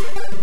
you.